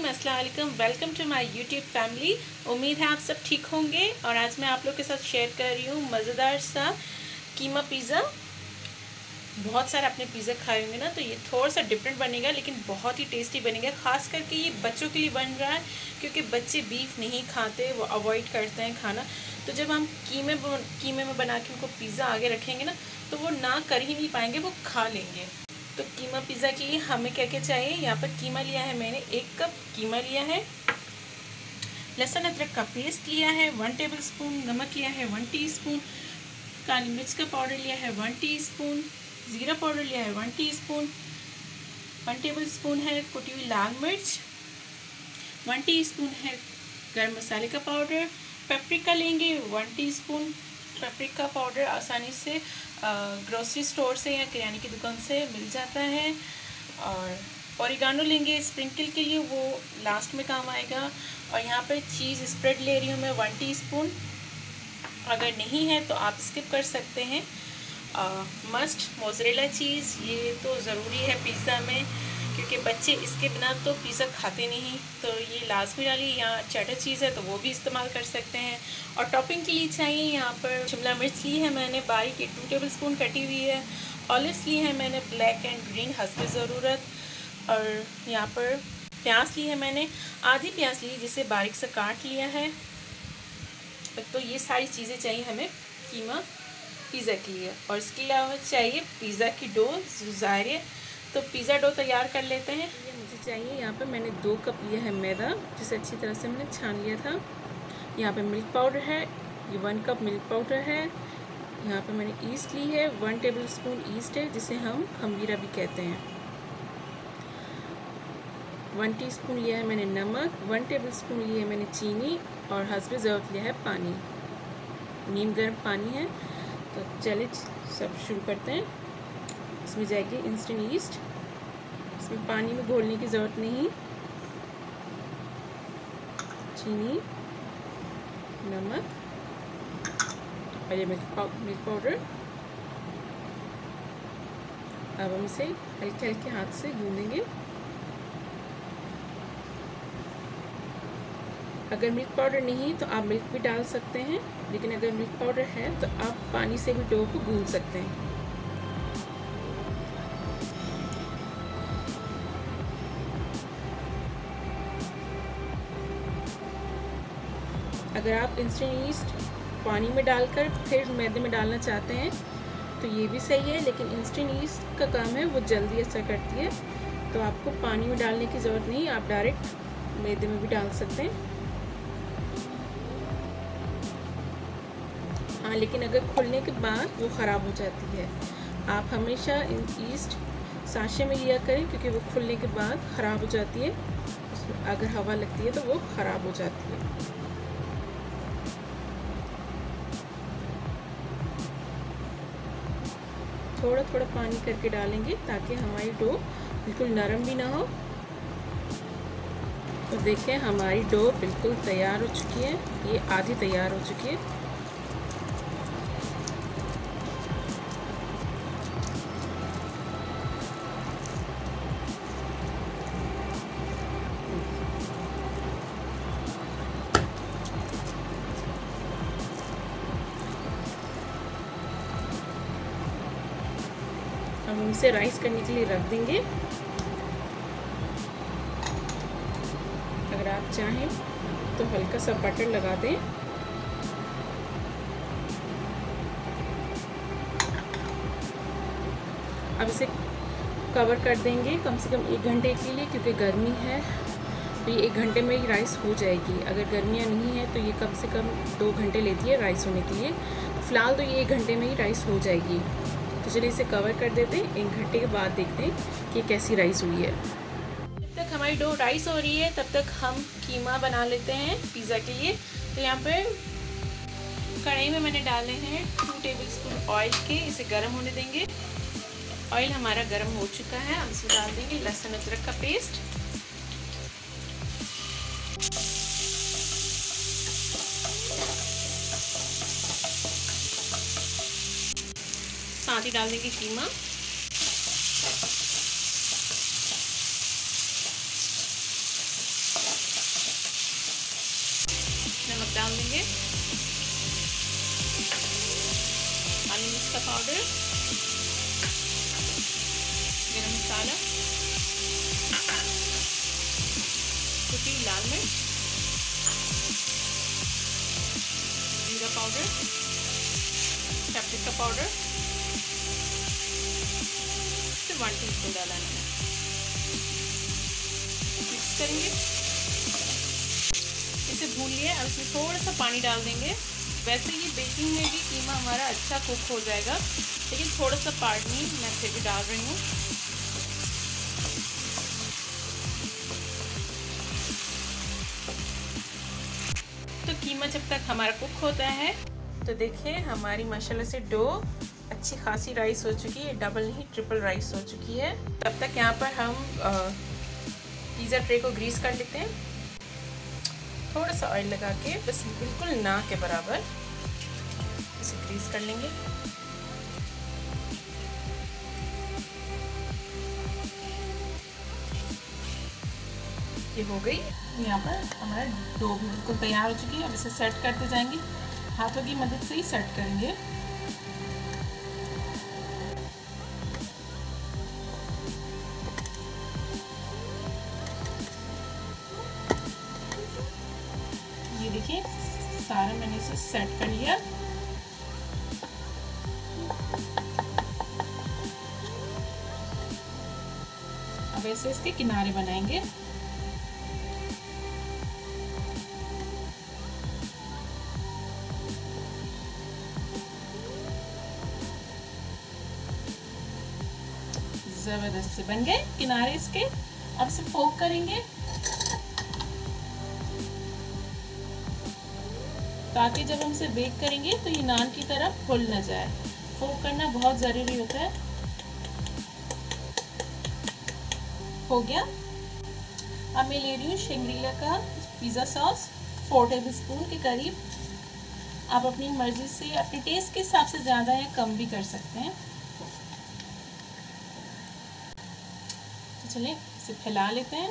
My YouTube family उम्मीद है आप सब ठीक होंगे। और आज मैं आप लोग के साथ शेयर कर रही हूँ मज़ेदार सा कीमा पिज़्ज़ा बहुत सारे अपने पिज़्ज़ा खाए होंगे ना तो ये थोड़ा सा डिफरेंट बनेगा, लेकिन बहुत ही टेस्टी बनेगा। ख़ास करके ये बच्चों के लिए बन रहा है, क्योंकि बच्चे बीफ नहीं खाते, वो अवॉइड करते हैं खाना। तो जब हम कीमे कीमे में बना के उनको पिज़्ज़ा आगे रखेंगे ना तो वो ना कर ही नहीं पाएँगे, वो खा लेंगे। तो कीमा पिज़्ज़ा के लिए हमें क्या क्या चाहिए? यहाँ पर कीमा लिया है मैंने, एक कप कीमा लिया है। लहसुन अदरक का पेस्ट लिया है वन टेबल स्पून नमक लिया है वन टीस्पून काली मिर्च का पाउडर लिया है वन टीस्पून ज़ीरा पाउडर लिया है one teaspoon one tablespoon है कुटी हुई लाल मिर्च वन टीस्पून है गर्म मसाले का पाउडर पेपरिका लेंगे वन टीस्पून पेपरिका पाउडर आसानी से ग्रोसरी स्टोर से या किराने की दुकान से मिल जाता है। और औरिगानो लेंगे स्प्रिंकल के लिए, वो लास्ट में काम आएगा। और यहाँ पर चीज़ स्प्रेड ले रही हूँ मैं वन टीस्पून अगर नहीं है तो आप स्किप कर सकते हैं। मस्ट मोजरेला चीज़ ये तो ज़रूरी है पिज़्ज़ा में। क्योंकि बच्चे इसके बिना तो पिज़्ज़ा खाते नहीं तो ये लाजमी डाली यहाँ चटर चीज़ है तो वो भी इस्तेमाल कर सकते हैं। और टॉपिंग के लिए चाहिए यहाँ पर शिमला मिर्च ली है मैंने, बारीक एक टू टेबल स्पून कटी हुई है ऑलिव्स ली है मैंने ब्लैक एंड ग्रीन हंसब ज़रूरत, और यहाँ पर प्याज ली है मैंने, आधी प्याज ली जिसे बारीक से काट लिया है। तो ये सारी चीज़ें चाहिए हमें कीमा पिज़्ज़ा के लिए। और इसके अलावा चाहिए पिज़्ज़ा की डो ज़ाहिर तो पिज़्ज़ा डो तैयार कर लेते हैं। ये मुझे चाहिए। यहाँ पर मैंने दो कप लिया है मैदा, जिसे अच्छी तरह से मैंने छान लिया था। यहाँ पे मिल्क पाउडर है, ये वन कप मिल्क पाउडर है। यहाँ पे मैंने ईस्ट ली है वन टेबल स्पून ईस्ट है, जिसे हम खमीरा भी कहते हैं। वन टीस्पून लिया है मैंने नमक वन टेबल स्पून लिया है मैंने चीनी और हंसब ज़रूरत लिया है पानी। नीम गर्म पानी है। तो चलिए, सब शुरू करते हैं। इसमें जाएगी इंस्टेंट ईस्ट इसमें पानी में घोलने की ज़रूरत नहीं। चीनी, नमक, और ये मिल्क पाउडर। अब हम इसे हल्के हल्के हाथ से गूंदेंगे। अगर मिल्क पाउडर नहीं तो आप मिल्क भी डाल सकते हैं, लेकिन अगर मिल्क पाउडर है तो आप पानी से भी डो को गूंद सकते हैं। अगर आप इंस्टेंट ईस्ट पानी में डालकर फिर मैदे में डालना चाहते हैं तो ये भी सही है, लेकिन इंस्टेंट ईस्ट का काम है, वो जल्दी असर करती है। तो आपको पानी में डालने की ज़रूरत नहीं, आप डायरेक्ट मैदे में भी डाल सकते हैं। हाँ लेकिन अगर खुलने के बाद वो ख़राब हो जाती है, आप हमेशा ईस्ट साशे में लिया करें, क्योंकि वो खुलने के बाद ख़राब हो जाती है। अगर हवा लगती है तो वो ख़राब हो जाती है। थोड़ा थोड़ा पानी करके डालेंगे ताकि हमारी डो बिल्कुल नरम भी ना हो। तो देखें हमारी डो बिल्कुल तैयार हो चुकी है। ये आधी तैयार हो चुकी है। हम इसे राइस करने के लिए रख देंगे। अगर आप चाहें तो हल्का सा बटर लगा दें। अब इसे कवर कर देंगे कम से कम एक घंटे के लिए क्योंकि गर्मी है तो ये एक घंटे में ही राइस हो जाएगी। अगर गर्मियाँ नहीं है तो ये कम से कम दो घंटे लेती है राइस होने के लिए। फ़िलहाल तो ये एक घंटे में ही राइस हो जाएगी। चलिए इसे कवर कर देते हैं। एक घंटे के बाद देखते हैं कि कैसी राइस हुई है। जब तक हमारी डो राइस हो रही है, तब तक हम कीमा बना लेते हैं पिज़्ज़ा के लिए। तो यहाँ पर कढ़ाई में मैंने डाले हैं टू टेबल स्पून ऑयल के। इसे गर्म होने देंगे। ऑयल हमारा गर्म हो चुका है। हम इसमें डाल देंगे लहसुन अदरक का पेस्ट बाटी डाल देंगे कीमा। नमक डाल देंगे। आलू मिर्च का पाउडर गरम मसाला। कुटी लाल मिर्च। जीरा पाउडर टपरिक का पाउडर वन टी स्पून डाला मैंने मिक्स करेंगे। इसे भून लिया और उसमें थोड़ा सा पानी डाल देंगे। वैसे ये बेकिंग में भी कीमा हमारा अच्छा कुक हो जाएगा, लेकिन थोड़ा सा पानी मैं फिर भी डाल रही हूँ। तो कीमा जब तक हमारा कुक होता है तो देखिए हमारी माशाल्लाह से डो अच्छी खासी राइस हो चुकी है डबल नहीं ट्रिपल राइस हो चुकी है। तब तक यहाँ पर हम पिज़्ज़ा ट्रे को ग्रीस कर लेते हैं। थोड़ा सा ऑयल लगा के, बस बिल्कुल ना के बराबर इसे ग्रीस कर लेंगे। ये हो गई। यहाँ पर हमारा डो बिल्कुल तैयार हो चुकी है, अब इसे सेट करते जाएँगे। हाथों की मदद से ही सेट करेंगे। सेट कर लिया अब ऐसे इसके किनारे बनाएँगे। ज़बरदस्त से बन गए किनारे इसके। अब इसे फोक करेंगे। ताकि जब हम इसे बेक करेंगे तो ये नान की तरह फुल ना जाए। फोक करना बहुत ज़रूरी होता है। हो गया। अब मैं ले रही हूँ शेंगरीला का pizza sauce four tablespoon के करीब। आप अपनी मर्ज़ी से, अपने टेस्ट के हिसाब से ज़्यादा या कम भी कर सकते हैं। तो चलिए इसे फैला लेते हैं।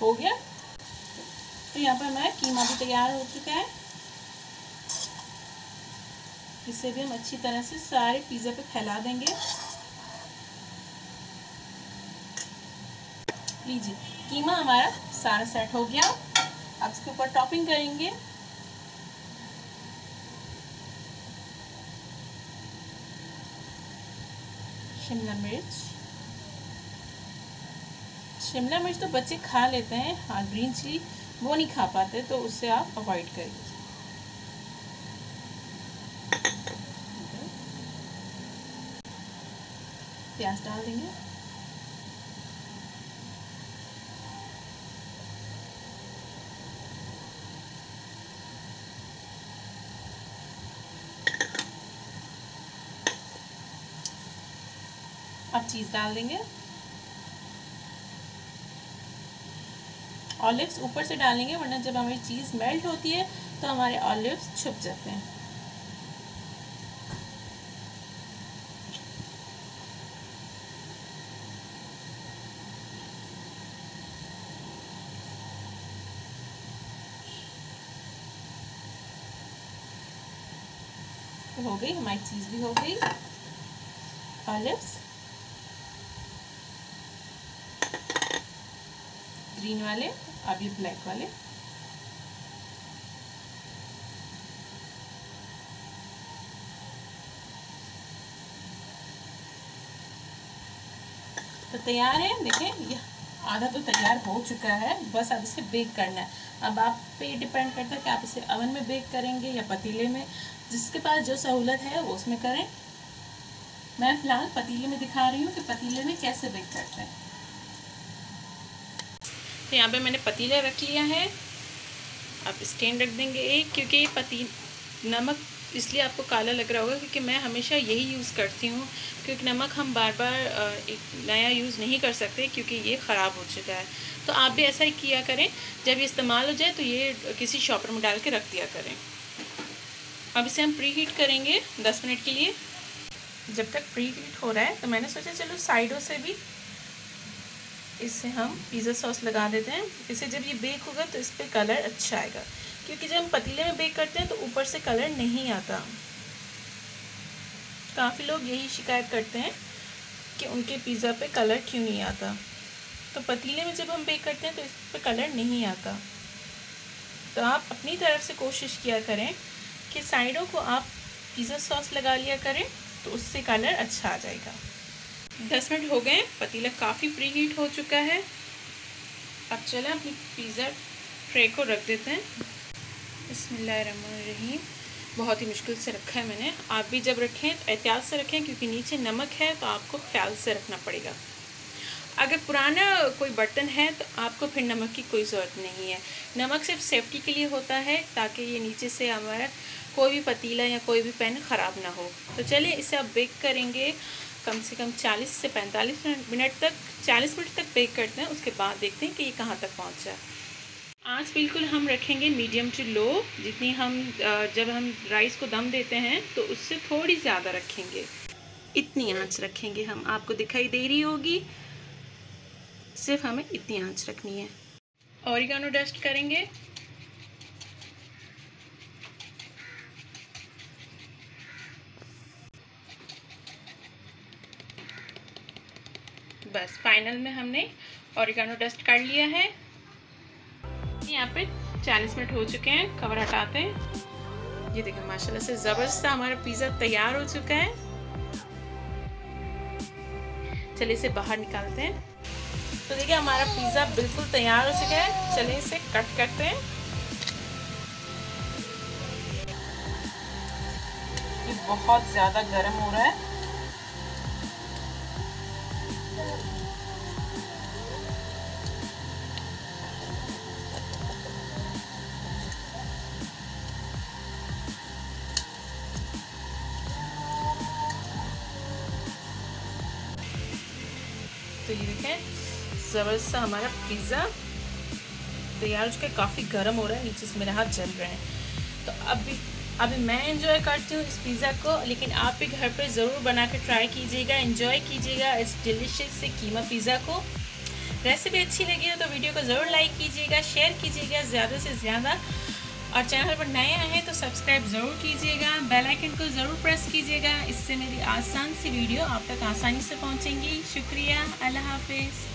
हो गया। तो यहाँ पर हमारा कीमा भी तैयार हो चुका है। इसे भी हम अच्छी तरह से सारे पिज़्ज़ा पे फैला देंगे। लीजिए। कीमा हमारा सारा सेट हो गया। अब इसके ऊपर टॉपिंग करेंगे। शिमला मिर्च। शिमला मिर्च तो बच्चे खा लेते हैं हाँ ग्रीन चिली वो नहीं खा पाते तो उससे आप अवॉइड करिए प्याज डाल देंगे। अब चीज़ डाल देंगे। ऑलिव्स ऊपर से डालेंगे, वरना जब हमारी चीज़ मेल्ट होती है तो हमारे ऑलिव्स छुप जाते हैं। तो हो गई, हमारी चीज़ भी हो गई। ऑलिव्स ग्रीन वाले। अब ये ब्लैक वाले। तो तैयार है? देखें, ये आधा तो तैयार हो चुका है। बस अब इसे बेक करना है। अब आप पे डिपेंड करता है कि आप इसे अवन में बेक करेंगे या पतीले में। जिसके पास जो सहूलत है, वो उसमें करें। मैं फ़िलहाल पतीले में दिखा रही हूँ कि पतीले में कैसे बेक करते हैं। तो यहाँ पे मैंने पतीला रख लिया है। आप स्टैंड रख देंगे एक, क्योंकि ये पती, नमक इसलिए आपको काला लग रहा होगा क्योंकि मैं हमेशा यही यूज़ करती हूँ। क्योंकि नमक हम बार बार एक नया यूज़ नहीं कर सकते क्योंकि ये ख़राब हो चुका है। तो आप भी ऐसा ही किया करें। जब ये इस्तेमाल हो जाए तो ये किसी शॉपर में डाल के रख दिया करें। अब इसे हम प्री हीट करेंगे दस मिनट के लिए। जब तक प्री हीट हो रहा है तो मैंने सोचा चलो साइडों से भी इससे हम पिज़्ज़ा सॉस लगा देते हैं। इससे जब ये बेक होगा तो इस पर कलर अच्छा आएगा। क्योंकि जब हम पतीले में बेक करते हैं तो ऊपर से कलर नहीं आता। काफ़ी लोग यही शिकायत करते हैं कि उनके पिज़्ज़ा पे कलर क्यों नहीं आता। तो पतीले में जब हम बेक करते हैं तो इस पर कलर नहीं आता। तो आप अपनी तरफ़ से कोशिश किया करें कि साइडों को आप पिज़्ज़ा सॉस लगा लिया करें तो उससे कलर अच्छा आ जाएगा। दस मिनट हो गए पतीला काफ़ी प्री हीट हो चुका है। अब चलें अपनी पिज़्ज़ा ट्रे को रख देते हैं। रहीम बहुत ही मुश्किल से रखा है मैंने। आप भी जब रखें तो एहतियात से रखें, क्योंकि नीचे नमक है तो आपको ख्याल से रखना पड़ेगा। अगर पुराना कोई बर्तन है तो आपको फिर नमक की कोई ज़रूरत नहीं है। नमक सिर्फ़ सेफ्टी के लिए होता है, ताकि ये नीचे से हमारा कोई भी पतीला या कोई भी पैन ख़राब ना हो। तो चलिए, इसे आप बेक करेंगे। कम से कम 40 से 45 मिनट तक 40 मिनट तक बेक करते हैं, उसके बाद देखते हैं कि ये कहाँ तक पहुँचा। आँच बिल्कुल हम रखेंगे मीडियम टू लो जितनी हम जब हम राइस को दम देते हैं तो उससे थोड़ी ज़्यादा रखेंगे। इतनी आँच रखेंगे हम। आपको दिखाई दे रही होगी, सिर्फ़ हमें इतनी आँच रखनी है। ऑरिगानो डस्ट करेंगे। बस फाइनल में हमने ऑरिगानो डस्ट कर लिया है। यहाँ पे 40 मिनट हो चुके हैं कवर हटाते हैं। ये देखिए, माशाल्लाह से ज़बरदस्त हमारा पिज़्ज़ा तैयार हो चुका है। चलिए इसे बाहर निकालते हैं। तो देखिए, हमारा पिज़्ज़ा बिल्कुल तैयार हो चुका है। चलिए इसे कट करते हैं। ये बहुत ज़्यादा गर्म हो रहा है। तो ये ज़बरदस्त सा हमारा पिज़्ज़ा तैयार हो चुका है काफ़ी गर्म हो रहा है, नीचे से मेरे हाथ जल रहे हैं। तो अभी अभी मैं इंजॉय करती हूँ इस पिज़्ज़ा को, लेकिन आप भी घर पर ज़रूर बना कर ट्राई कीजिएगा इंजॉय कीजिएगा इस डिलीशियस से कीमा पिज़्ज़ा को। रेसिपी अच्छी लगी हो तो वीडियो को ज़रूर लाइक कीजिएगा शेयर कीजिएगा, ज़्यादा से ज़्यादा। और चैनल पर नए आए हैं तो सब्सक्राइब ज़रूर कीजिएगा, बेल आइकन को ज़रूर प्रेस कीजिएगा, इससे मेरी आसान सी वीडियो आप तक आसानी से पहुंचेंगी। शुक्रिया, अल्लाह हाफिज़।